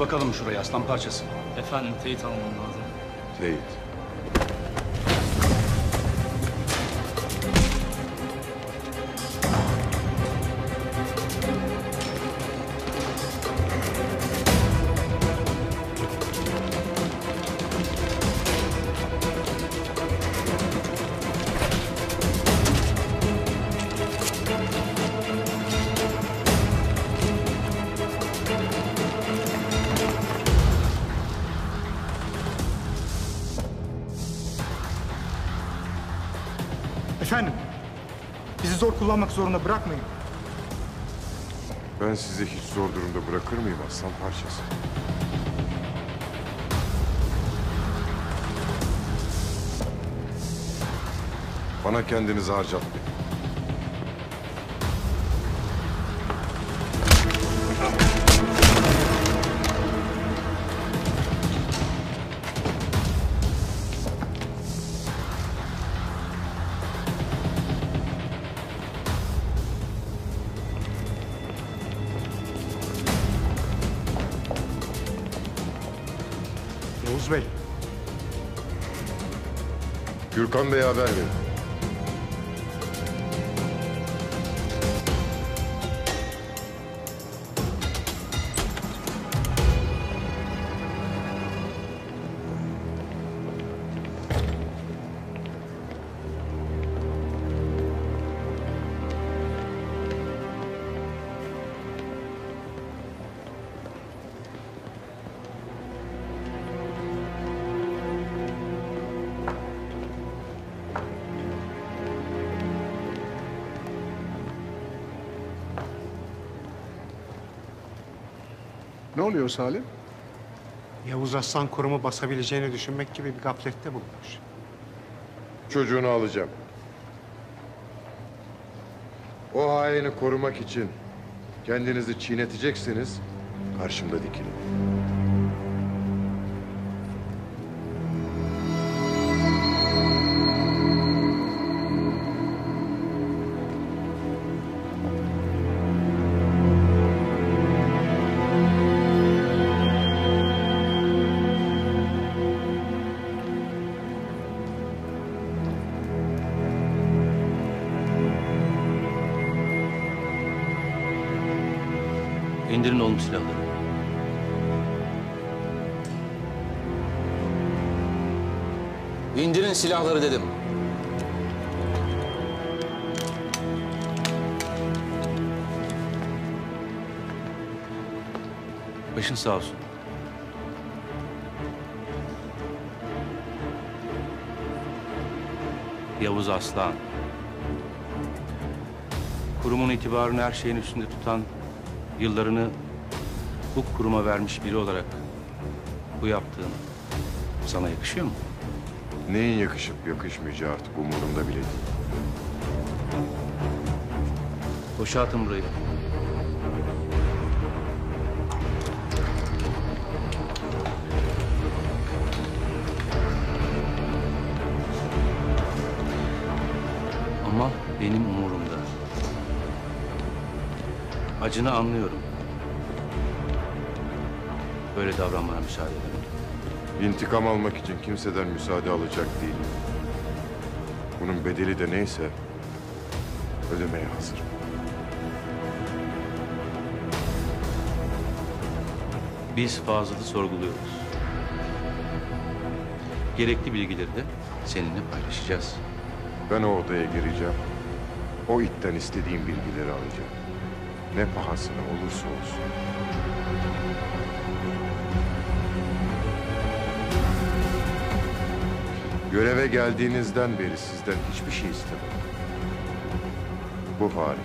Bakalım şurayı aslan parçası. Efendim teyit almam lazım. Teyit. Efendim, bizi zor kullanmak zorunda bırakmayın. Ben sizi hiç zor durumda bırakır mıyım aslan parçası? Bana kendinizi harcatmayın. Yavuz Bey, Gürkan Bey'e haber verin. Ne oluyor Salim? Yavuz Aslan korumu basabileceğini düşünmek gibi bir gaplette bulunmuş. Çocuğunu alacağım. O haini korumak için kendinizi çiğneteceksiniz, karşımda dikilin. İndirin oğlum silahları. İndirin silahları dedim. Başın sağ olsun. Yavuz Aslan. Kurumun itibarını her şeyin üstünde tutan, yıllarını bu kuruma vermiş biri olarak bu yaptığın sana yakışıyor mu? Neyin yakışıp yakışmayacağı artık umurumda bile değil. Boşaltın burayı. Ama benim umurumda. Acını anlıyorum. Böyle davranmana müsaade edemem. İntikam almak için kimseden müsaade alacak değilim. Bunun bedeli de neyse ödemeye hazırım. Biz Fazıl'ı sorguluyoruz. Gerekli bilgileri de seninle paylaşacağız. Ben o odaya gireceğim. O itten istediğim bilgileri alacağım. Ne pahasına olursa olsun. Göreve geldiğinizden beri sizden hiçbir şey istemedim. Bu hariç.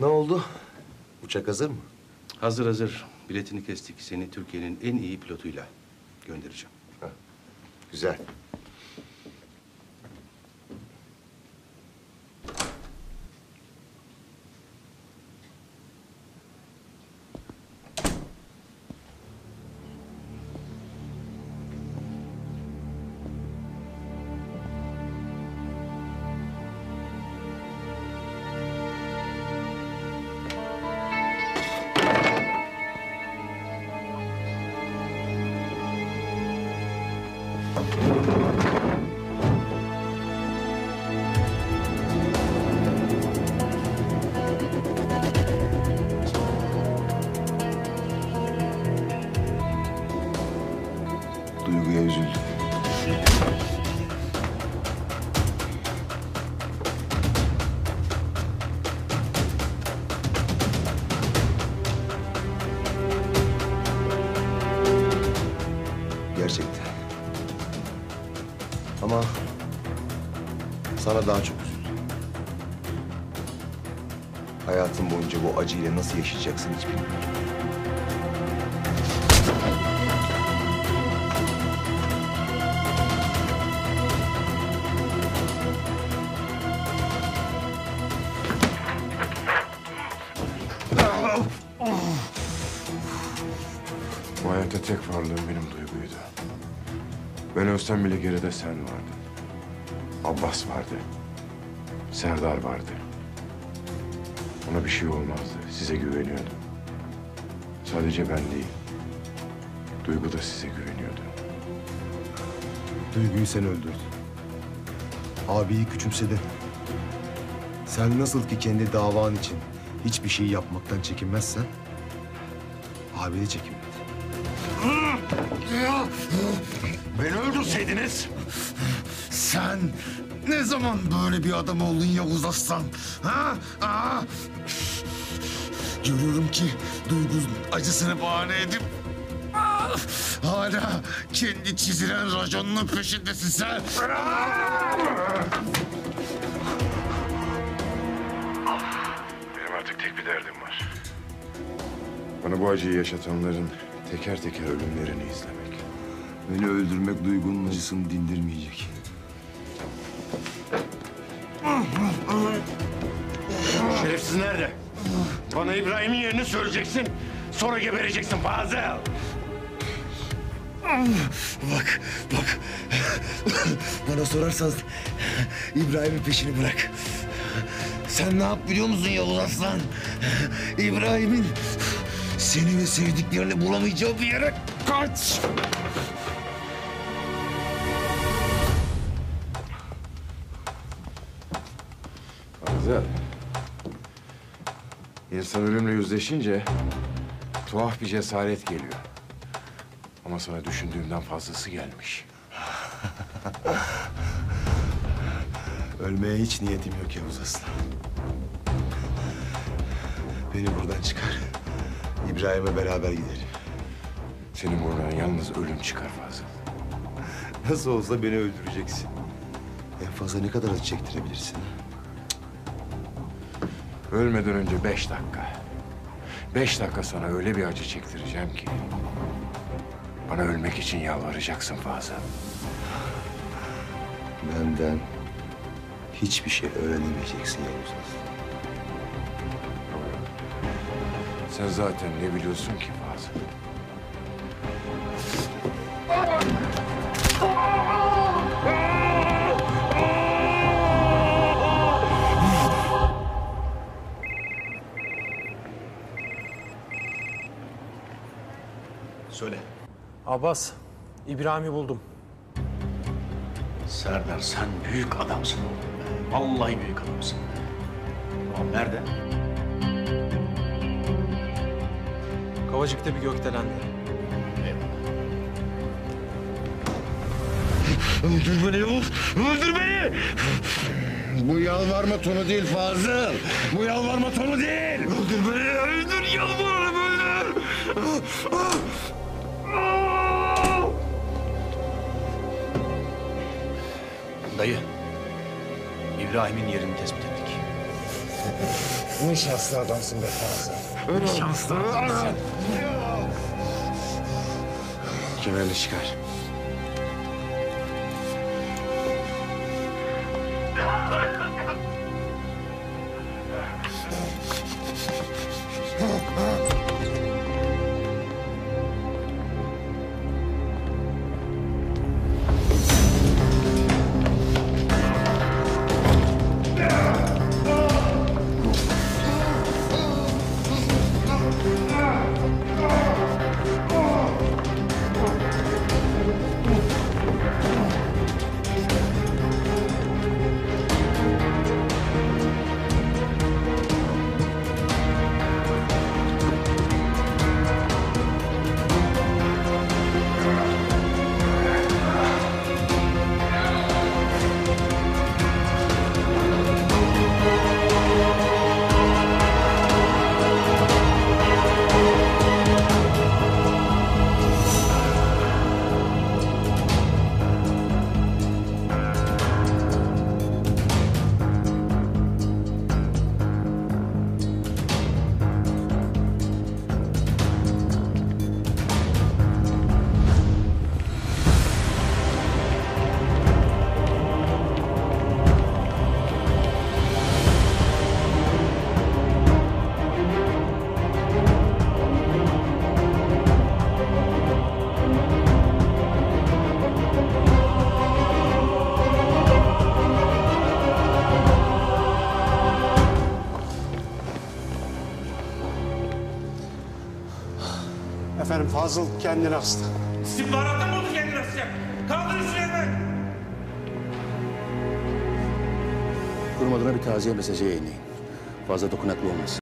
Ne oldu? Uçak hazır mı? Hazır hazır. Biletini kestik. Seni Türkiye'nin en iyi pilotuyla göndereceğim. Güzel. Gerçekten. Ama sana daha çok üzüldüm. Hayatın boyunca bu acıyla nasıl yaşayacaksın hiç bilmiyorum. Tek varlığım benim duyguydu. Ben ölsem bile geride sen vardın. Abbas vardı. Serdar vardı. Ona bir şey olmazdı. Size güveniyordum. Sadece ben değil. Duygu da size güveniyordu. Duyguyu sen öldürdün. Abiyi küçümsedin. Sen nasıl ki kendi davan için hiçbir şey yapmaktan çekinmezsen... ...abi de çekinmedi. Öldürseydiniz. Sen ne zaman böyle bir adam oldun Yavuz Aslan? Ha? Aa! Görüyorum ki duygunun acısını bahane edip ah, hala kendi çizilen raconunun peşindesin sen. Benim artık tek bir derdim var. Bana bu acıyı yaşatanların teker teker ölümlerini izlemek. Beni öldürmek duygunun acısını dindirmeyecek. Şerefsiz nerede? Bana İbrahim'in yerini söyleyeceksin. Sonra gebereceksin Fazıl. Bak, bak. Bana sorarsan İbrahim'in peşini bırak. Sen ne yap biliyor musun Yavuz Aslan? İbrahim'in seni ve sevdiklerini bulamayacağı bir yere kaç. Güzel. İnsan ölümle yüzleşince tuhaf bir cesaret geliyor. Ama sana düşündüğümden fazlası gelmiş. Ölmeye hiç niyetim yok Yavuz Aslan. Beni buradan çıkar. İbrahim'e beraber gidelim. Senin buradan yalnız ölüm çıkar fazla. Nasıl olsa beni öldüreceksin. En fazla ne kadar acı çektirebilirsin? Ölmeden önce beş dakika. Beş dakika sana öyle bir acı çektireceğim ki... ...bana ölmek için yalvaracaksın fazla. Benden hiçbir şey öğrenemeyeceksin Yavuz. Sen zaten ne biliyorsun ki fazla? Abbas, İbrahim'i buldum. Serdar sen büyük adamsın oğlum be. Vallahi büyük adamsın. Tamam nerede? Kavacık'ta bir gökdelende. Öldür beni Yavuz! Öldür beni! Bu yalvarma tonu değil Fazıl. Bu yalvarma tonu değil. Öldür beni, öldür yalvarırım öldür. Dayı, İbrahim'in yerini tespit ettik. ne şanslı adamsın be Fazıl. Öyle şanslı adamsın. Kemerle çıkar. Fazıl kendini hasta. İstihbarattan mı oldu kendini asacak? Kaldırın şunu hemen. Kurum adına bir taziye mesajı yayınlayın. Fazla dokunaklı olmasın.